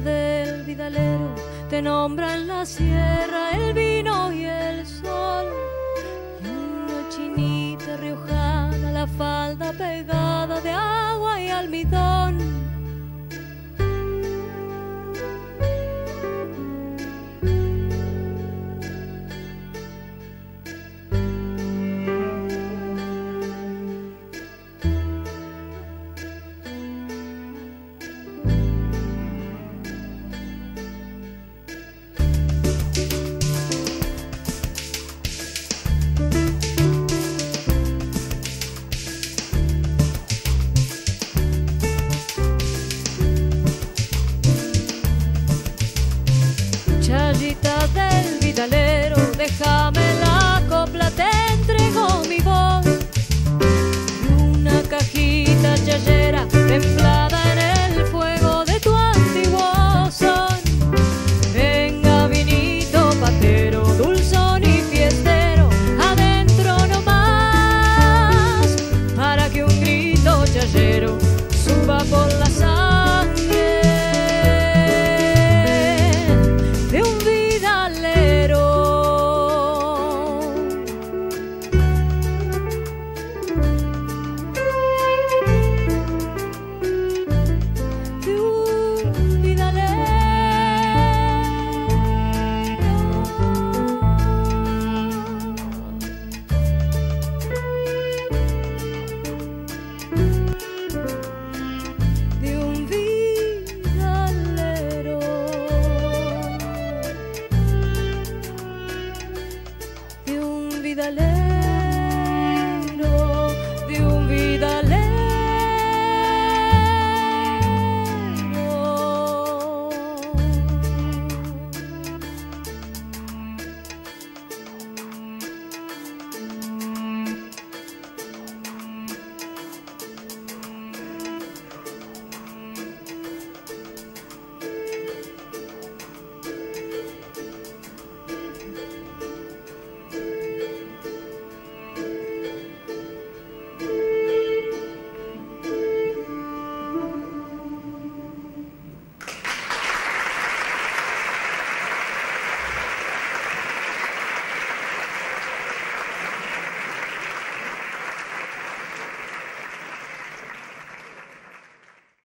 del vidalero te nombran la sierra, el vino y el sol. Y una chinita riojana, la falda pegada de agua y almidón. Chayita del